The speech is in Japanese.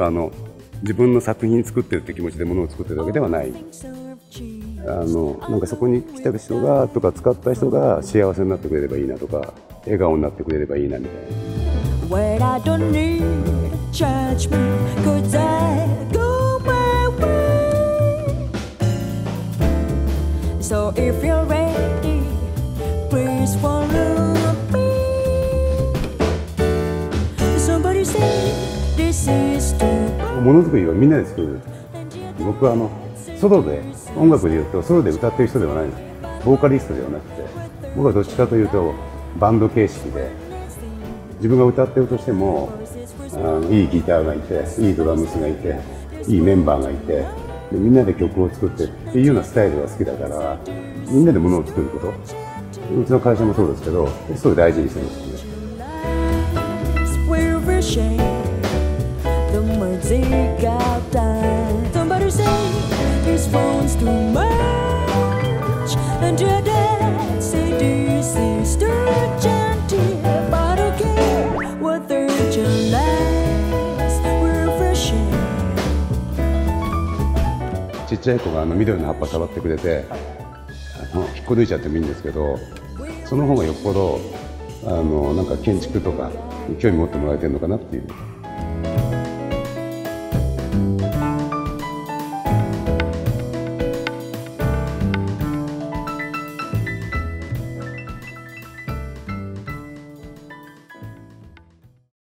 はあの自分の作品作ってるって気持ちでものを作ってるわけではないあのなんかそこに来た人がとか使った人が幸せになってくれればいいなとか笑顔になってくれればいいなみたいな。So if you're ready, please follow ものづくりはみんなで作る。僕はあのソロで音楽で言うとソロで歌ってる人ではないんですボーカリストではなくて僕はどっちかというとバンド形式で自分が歌ってるとしてもあのいいギターがいていいドラムスがいていいメンバーがいてでみんなで曲を作ってっていうようなスタイルが好きだからみんなでものを作ることうちの会社もそうですけどすごい大事にしてますね。ちっちゃい子があの緑の葉っぱ触ってくれてあの引っこ抜いちゃってもいいんですけどその方がよっぽどあのなんか建築とか興味持ってもらえてるのかなっていう。